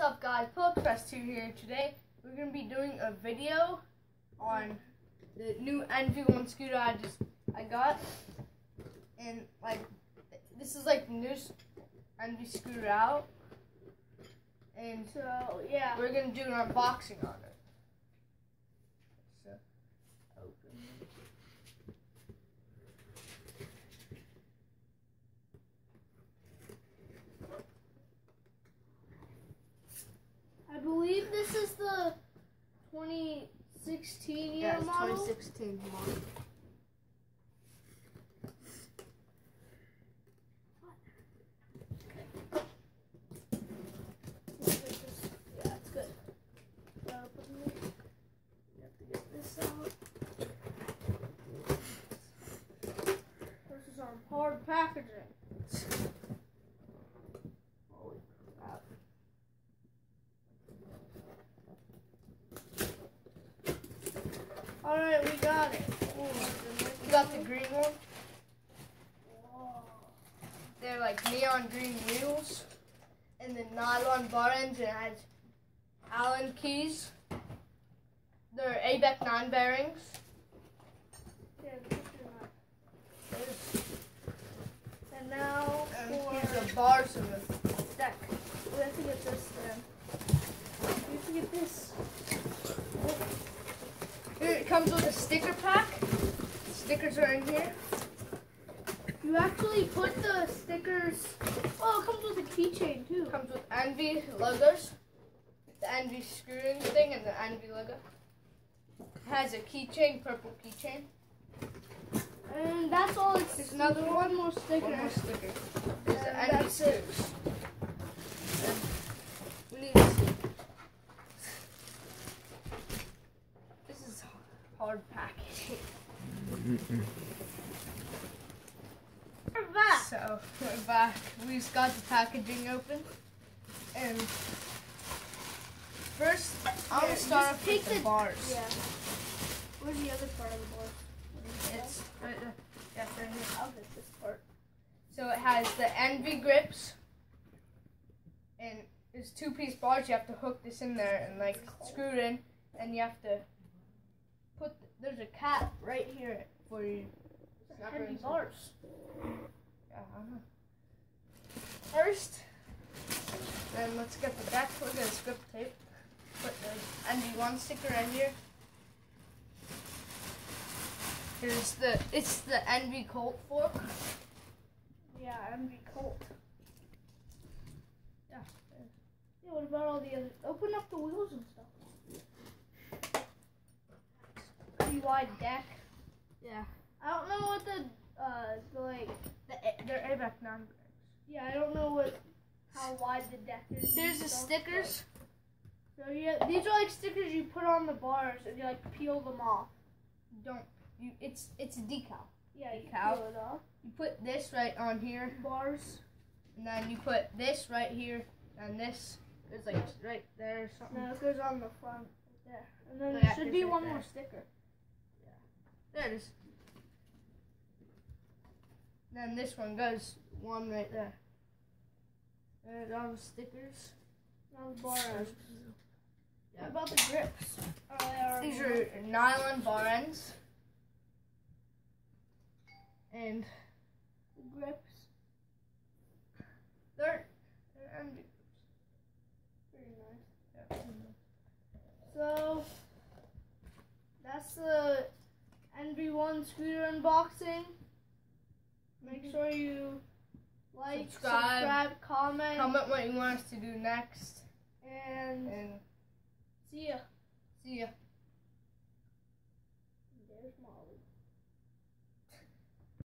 up guys, PolarExpress2 here. Today we're going to be doing a video on the new Envy One scooter I just I got. And like this is like the new Envy scooter out. And So yeah, we're going to do an unboxing on it. So open. I believe this is the 2016 year Yeah, it's model. 2016 model. Yeah, it's good. So, open it. You have to get this out. This is on hard packaging. Holy crap. All right, we got it. Ooh, We got the green one. They're like neon green wheels. And the nylon bar ends and it has Allen keys. They're ABEC 9 bearings. Yeah, this is not- There's- And now for the bars of the deck. we have to get this then. We have to get this. Here it comes with a sticker pack. Stickers are in here. You actually put the stickers. Oh, it comes with a keychain too. Comes with Envy logos. The Envy screwing thing and the Envy logo. Has a keychain, purple keychain. And that's all. It's There's another one more sticker. One more sticker. There's the Envy that's it. we need to see. This is hard packaging. We're back. So we're back. We just got the packaging open, and first I'm Yeah, gonna start off with the, the- bars. Yeah. Where's the other part of the board? It's right there. Yeah, right here. I'll get this part. So it has the Envy grips, and it's two piece bars. You have to hook this in there and like screw it in, and you have to put. There's a cap right here for you. Snap it Heavy in. bars. Yeah, I know. First, then let's get the deck. We're gonna script tape. Put the Envy One sticker in here. Here's the, it's the Envy Colt fork. Yeah, Envy Colt. Yeah. Yeah, what about all the other? Open up the wheels and stuff. Pretty wide deck. Yeah. I don't know what the, uh, the like, The, they're ABEC 9 yeah, I don't know what, how wide the deck is. and Here's the stuff, stickers. but- So yeah, these are like stickers you put on the bars and you like peel them off. Don't you? It's it's a decal. Yeah, you peel it off. You put this right on here, Bars. and then you put this right here, and this is like right there or something. No, it goes on the front right there. And then Oh, there should be right one there. more sticker. There it is. Then this one goes one right there. There's all the stickers. Now the bar ends. Yeah. About the grips? Oh, These are nylon bar ends. And the grips. they're, they're empty. Very nice. Yeah. So that's the Envy One scooter unboxing. Make sure you like, Subscribe. subscribe, comment, Comment what you want us to do next. and